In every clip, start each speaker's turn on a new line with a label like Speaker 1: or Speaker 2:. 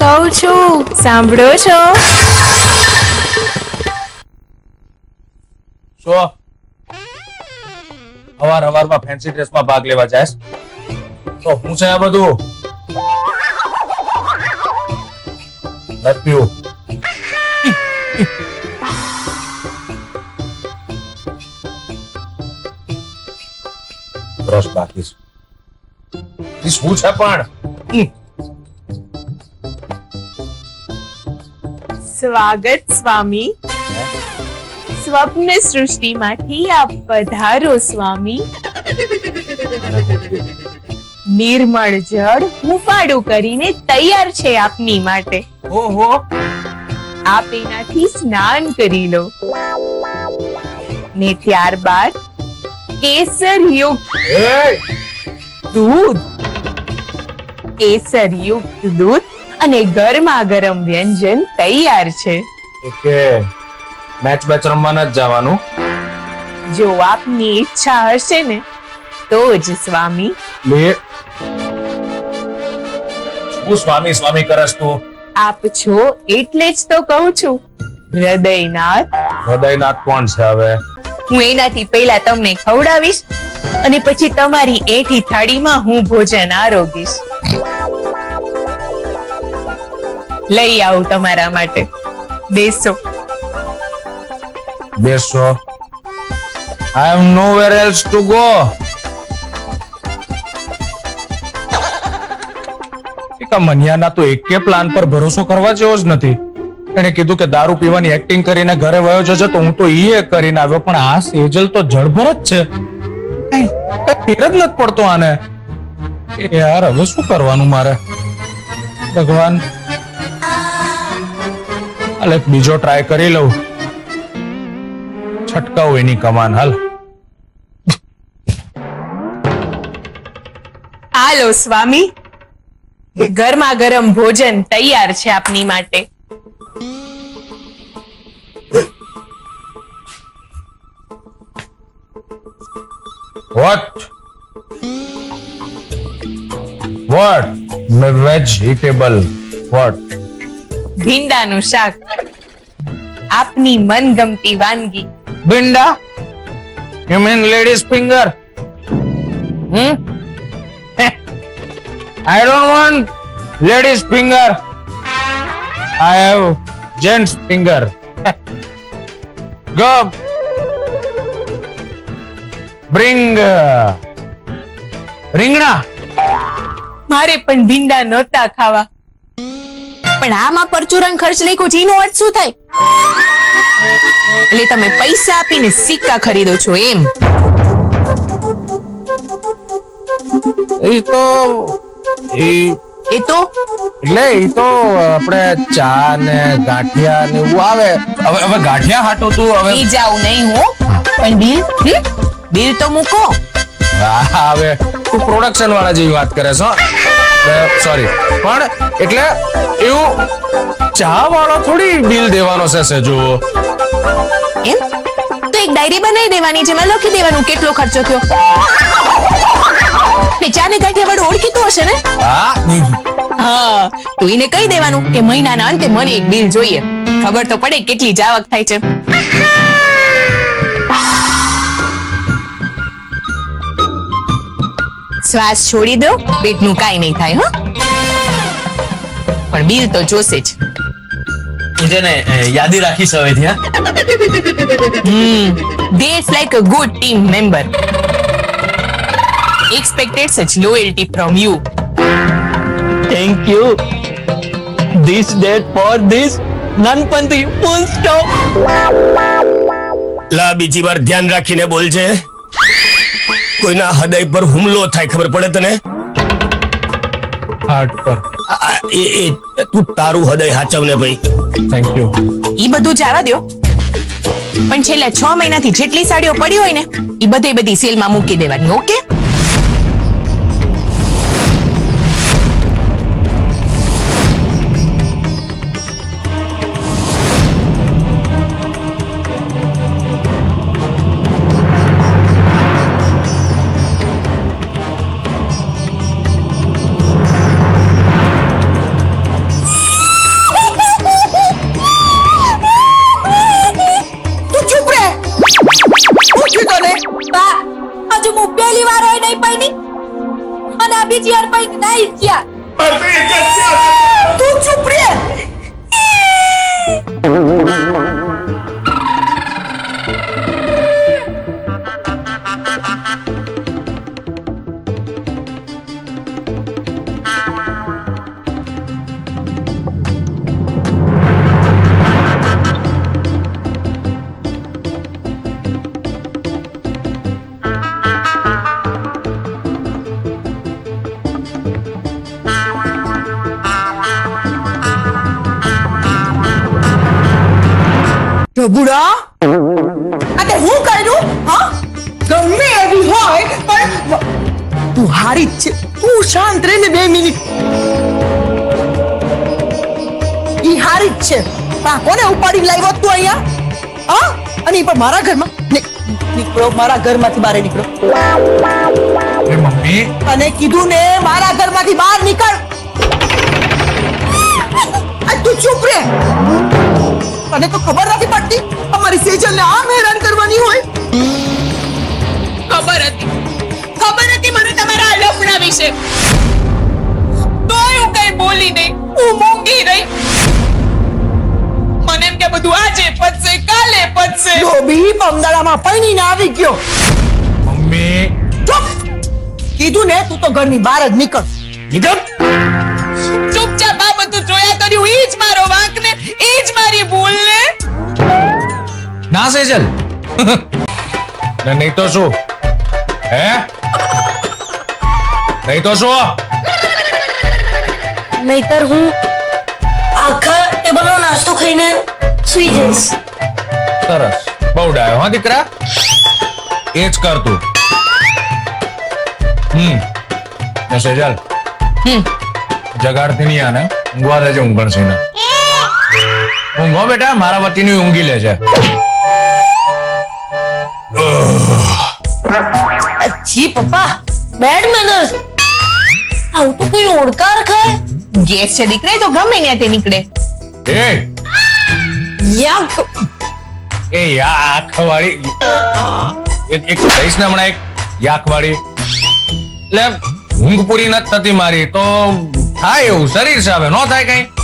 Speaker 1: કહું છું, સાંભળો છો.
Speaker 2: શો? અવાર અવારમાં ફેન્સી ડ્રેસમાં ભાગ લેવા જાય તો હું છે આ બધું? નથી. બ્રશ બાકી શું છે પણ?
Speaker 1: સ્વાગત સ્વામી. સ્વપ્ન સૃષ્ટિમાંથી આપ પધારો સ્વામી. નિર્મળ જળ હુંફાળું કરીને તૈયાર છે આપની માટે.
Speaker 2: ઓહો.
Speaker 1: આપ એનાથી સ્નાન કરી લો. ને ત્યારબાદ કેસર યુક્ત દૂધ. કેસર યુક્ત દૂધ અને ગરમા ગરમ વ્યંજન તૈયાર છે.
Speaker 2: કે મેચ બેચ રમવાના જ જવાનું.
Speaker 1: જો આપની ઈચ્છા હશે ને તો જ સ્વામી.
Speaker 2: લે. હું સ્વામી સ્વામી કરસ તું.
Speaker 1: આપ છો એટલે જ તો કહું છું હૃદયનાથ.
Speaker 2: હૃદયનાથ કોણ છે હવે?
Speaker 1: હું એનાથી પહેલા તમને ખવડાવીશ અને પછી તમારી એઠી થાળીમાં હું ભોજન આરોગીશ. લઈ આવું તમારા માટે. બેસો.
Speaker 2: બેસો. I am no where else to go મનિયાના તો એકે પ્લાન પર ભરોસો કરવા જેવો જ નથી. એને કીધું કે દારૂ પીવાની એક્ટિંગ કરીને ઘરે વયો જશે તો હું તો ઈ કરીને આવ્યો, પણ આ સેજલ તો જળભર જ છે. ફેર જ નથી પડતો આને. યાર, હવે શું કરવાનું મારે? ભગવાન એક બીજો ટ્રાય કરી લઉં. છટકાવ એની કમાન હાલ.
Speaker 1: હાલો સ્વામી. ગરમા ગરમ ભોજન તૈયાર છે આપની માટે.
Speaker 2: વોટ વોટ વેજીટેબલ વોટ
Speaker 1: ભીંડાનું શાક. આપની મનગમતી વાનગી.
Speaker 2: ભીંડા you mean ladies finger hmm? I don't want ladies finger I have gents finger go bring રીંગણા.
Speaker 1: મારે પણ ભીંડા નહોતા ખાવા.
Speaker 3: પણ આમાં પરચુરણ ખર્ચ લખ્યો છે એનો અર્થ શું થાય? એટલે તમે પૈસા આપીને સિક્કા ખરીદો છો એમ.
Speaker 2: એ તો એ
Speaker 3: એ તો?
Speaker 2: એટલે એ તો આપણે ચા ને ગાંઠિયા ને એવું આવે. હવે હવે ગાંઠિયા હાટો તું હવે
Speaker 3: એ જાવ નહીં હું. પણ બિલ? બિલ તો મૂકો.
Speaker 2: હા હવે તું પ્રોડક્શન વાળા જેવી વાત કરે છો સોરી પણ એટલે એવું ચા વાળો થોડી બિલ દેવાનો છે જુઓ
Speaker 3: એમ? તો એક ડાયરી બનાવી દેવાની એમાં લખી દેવાનું કેટલો ખર્ચો થયો? ને ચા ને ગાંઠિયા વાળું ઓળખીતું હશે ને?
Speaker 2: હા?
Speaker 3: હા તો એને કહી દેવાનું કે મહિનાના અંતે મને એક બિલ જોઈએ. ખબર તો પડે કેટલી જાવક થાય છે. શ્વાસ છોડી દો. પેટનું કાંઈ નહીં થાય હો. પણ બિલ તો જોશે જ.
Speaker 4: હું છે ને અ, યાદી રાખીશ હવેથી હા?
Speaker 3: That's like a good team member. Expected such loyalty from you.
Speaker 4: Thank you this date for this નાનપણથી ફૂલ સ્ટોપ
Speaker 5: લા બીજી વાર ધ્યાન રાખીને બોલજે. કોઈના હૃદય પર હુમલો થાય ખબર પડે તને?
Speaker 2: હાર્ટ પર.
Speaker 5: એ એ તું તારું હૃદય હાચવને ભાઈ.
Speaker 2: થેન્ક યુ
Speaker 3: ઈ બધું જવા દ્યો પણ છેલ્લા છ મહિનાથી જેટલી સાડીઓ પડી હોય ને એ બધી બધી સેલમાં મૂકી દેવાની ઓકે પહેલી વાર હોય નહીં પૈની
Speaker 5: અને આ બીજી વાર પૈ નહીં ક્યાં
Speaker 3: તું ચૂપ રે. ઢબુડા આ તે હું કર્યું હા? ગમે એવી હોય પણ તું હારી જ છે. તું શાંત રહીને બે મિનિટ. ઈ હારી જ છે. પણ કોને ઉપાડી લાવ્યો તું અહીંયા? હા? અને ઈ પણ મારા ઘરમાં. ની- નીકળો મારા ઘરમાંથી બહાર નીકળો.
Speaker 2: એ મમ્મી.
Speaker 3: અને કીધું ને મારા ઘરમાંથી બહાર નીકળ. આ તું ચૂપ રે. તને તો ખબર નથી પડતી. અમારી સેજલને આમ હેરાન કરવાની હોય.
Speaker 1: ખબર હતી. ખબર હતી મને તમારા અલપણા વિશે. તોય હું કઈ બોલી નહીં. હું મૂંગી રહી. મને એમ કે બધું આજે પતશે કાલે પતશે.
Speaker 3: ધોબી પમદાડામાં પૈણીને આવી ગયો.
Speaker 2: મમ્મી.
Speaker 3: ચૂપ. કીધું ને તું તો ઘરની બહાર જ નીકળ.
Speaker 5: નીકળ.
Speaker 1: ઈ જ મારી ભૂલ ને?
Speaker 2: ના સેજલ. ને નહીં તો શું? હે? નહીં તો શું?
Speaker 6: નહીતર હું આખા ટેબલનો નાસ્તો ખાઈને સુઈ જઈશ.
Speaker 2: સરસ. બહુ ડાયો હા દીકરા? એ જ કર તું. હમ. ને સેજલ.
Speaker 1: હમ.
Speaker 2: જગાડતી નહીં આને. ઊંઘવા દેજે ઊંઘણસીને. ઊંઘો બેટા મારા વતીની ઊંઘી લેજે
Speaker 6: જી પપ્પા બેડ મેનર્સ આવું તો કોઈ ઓળકાર ખાય
Speaker 1: ગેસ છે દીકરે તો ગમે ત્યાંથી નીકળે.
Speaker 2: એ
Speaker 6: યાક
Speaker 2: એ યાક વાળી એક એક કહીશ ને હમણાં એક યાક વાળી એટલે ઊંઘ પૂરી નથી થતી મારી તો થાય એવું શરીર સામે ન થાય કઈ.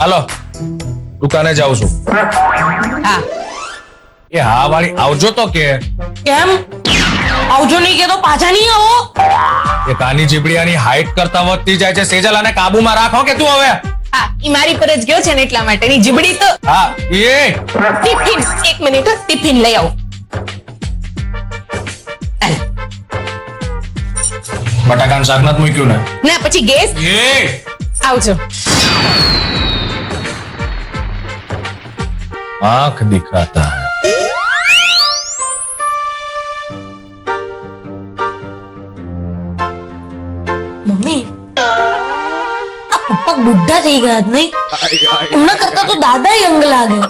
Speaker 2: હાલો દુકાને જાઉં છું.
Speaker 1: હા.
Speaker 2: એ હા વાળી આવજો તો કે.
Speaker 6: કેમ? આવજો નહીં કે તો પાછા નહીં આવો.
Speaker 2: એ કાની જીબડિયાની હાઈટ કરતા વધતી જાય છે. સેજલ અને કાબુમાં રાખો કે તું હવે?
Speaker 1: હા ઈ મારી પર જ ગયો છે ને એટલા માટે. ની જીબડી તો
Speaker 2: હા એ.
Speaker 1: ટિફિન. એક મિનિટ ટિફિન લઈ આવું.
Speaker 2: બટાકાનું શાક નથી મૂક્યું ને?
Speaker 1: ના પછી ગેસ?
Speaker 2: એ.
Speaker 1: આવજો.
Speaker 2: આંખ દિખાતા હૈ
Speaker 6: મમ્મી આ પપ્પા બુઢા થઈ ગયા જ નહીં એમના કરતા તો દાદા યંગ લાગે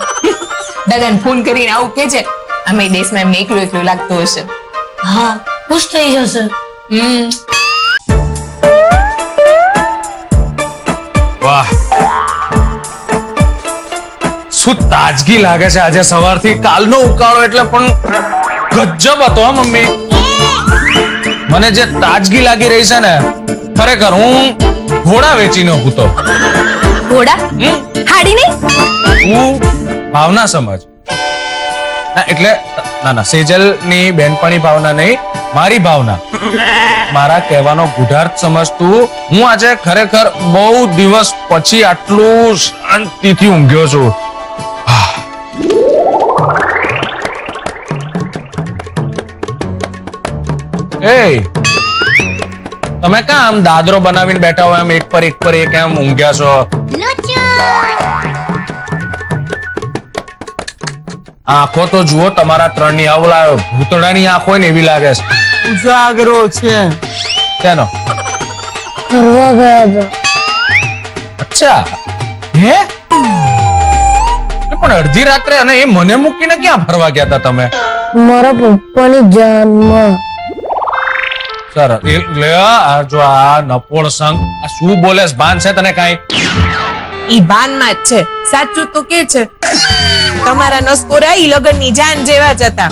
Speaker 1: દાદાને ફોન કરીને આવું કે છે અમે દેશમાં એમને એકલું એકલું લાગતું હશે.
Speaker 6: હા ખુશ થઈ જશે।
Speaker 1: હમ.
Speaker 2: શું તાજગી લાગે છે આજે સવારથી? કાલનો ઉકાળો એટલે પણ ગજબ હતો મમ્મી. મને જે તાજગી લાગી રહી છે ને ખરેખર હું ઘોડા વેચીને હતો
Speaker 1: ઘોડા? હાડી નહીં?
Speaker 2: હું ભાવના સમજ. ના એટલે ના ના સેજલની બેનપણી ભાવના નહીં મારી ભાવના. મારા કહેવાનો ગુઢાર્થ સમજતું હું આજે ખરેખર બહુ દિવસ પછી આટલું શાંતિથી ઊંઘ્યો છું. એ તમે કા આમ દાદરો બનાવીને બેઠા હોય એક પર એક પર એક એમ ઊંઘ્યા છો? આંખો તો જુઓ તમારા ત્રણની આવલા ભૂતડાની આંખો ને એવી લાગે છે.
Speaker 3: ઉજાગરો છે.
Speaker 2: તેનો
Speaker 6: ફરવા ગયા હતા
Speaker 2: અચ્છા. હે? પણ અડધી રાત્રે અને એ મને મૂકીને ક્યાં ફરવા ગયા હતા તમે?
Speaker 6: મારા પપ્પાની જાનમાં.
Speaker 2: સર એટલે આ જો આ નપોળ સંગ આ શું બોલે ભાન છે તને કાંઈ?
Speaker 1: ઈ ભાનમાં જ છે. સાચું તો કે છે. તમારા નસકોરા ઈ લગનની જાન જેવા જ હતા.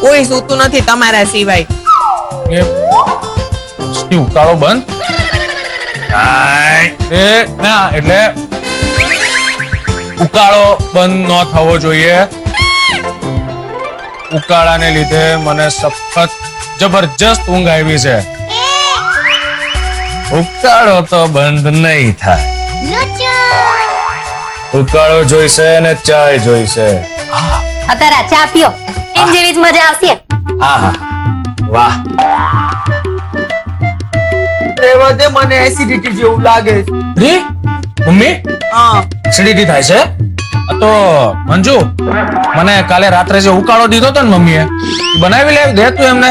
Speaker 1: કોઈ સૂતું નથી તમારા સિવાય.
Speaker 2: એ સ્ટી ઉકાળો બંધ. એ ના એટલે ઉકાળો બંધ ન થવો જોઈએ. ઉકાળાને લીધે મને સખત જબરજસ્ત ઊંઘ આવી છે. ઉકાળો તો બંધ નહીં થાય. ઉકાળો જોઈશે ને ચાય જોઈશે.
Speaker 6: અત્યારે ચા પીઓ. એમ જેવી જ મજા આવશે.
Speaker 4: હા હા. વાહ.
Speaker 3: રહેવા દે મને એસિડિટી જેવું લાગે
Speaker 2: રે મમ્મી?
Speaker 3: હા.
Speaker 2: એસિડિટી થાય છે? તો મંજુ, મને કાલે રાત્રે જે ઉકાળો દીધો તો ને મમ્મીએ બનાવી લે, દે તું એમને.